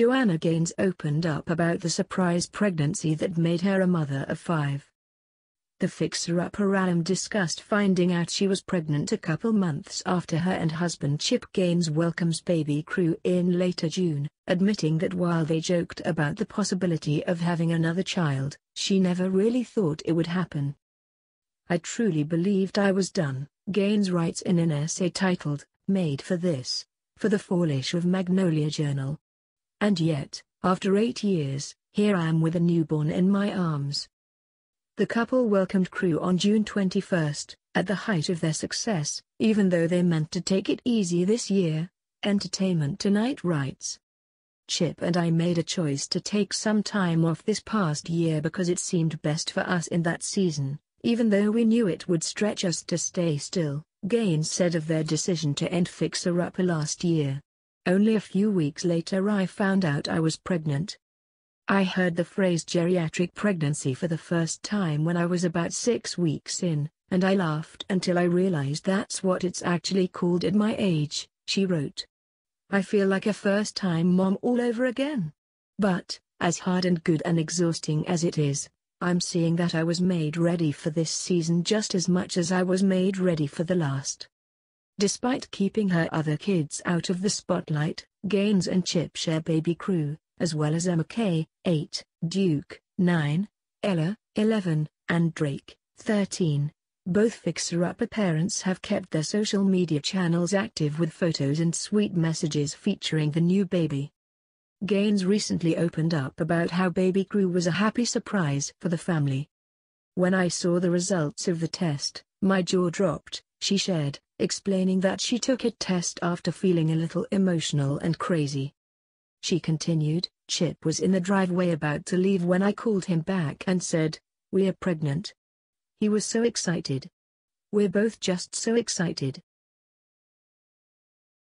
Joanna Gaines opened up about the surprise pregnancy that made her a mother of five. The fixer-upper Alum discussed finding out she was pregnant a couple months after her and husband Chip Gaines welcomes baby Crew in later June, admitting that while they joked about the possibility of having another child, she never really thought it would happen. I truly believed I was done, Gaines writes in an essay titled, Made for This, for the issue of Magnolia Journal. And yet, after eight years, here I am with a newborn in my arms. The couple welcomed Crew on June 21, at the height of their success, even though they meant to take it easy this year, Entertainment Tonight writes. Chip and I made a choice to take some time off this past year because it seemed best for us in that season, even though we knew it would stretch us to stay still, Gaines said of their decision to end Fixer Upper last year. Only a few weeks later I found out I was pregnant, I heard the phrase geriatric pregnancy for the first time when I was about six weeks in, and I laughed until I realized that's what it's actually called at my age, she wrote. I feel like a first-time mom all over again. But, as hard and good and exhausting as it is, I'm seeing that I was made ready for this season just as much as I was made ready for the last. Despite keeping her other kids out of the spotlight, Gaines and Chip share baby Crew, as well as Emmie Kay, 8, Duke, 9, Ella, 11, and Drake, 13. Both fixer-upper parents have kept their social media channels active with photos and sweet messages featuring the new baby. Gaines recently opened up about how Baby Crew was a happy surprise for the family. When I saw the results of the test, my jaw dropped, she shared, explaining that she took a test after feeling a little emotional and crazy. She continued, Chip was in the driveway about to leave when I called him back and said, We're pregnant. He was so excited. We're both just so excited.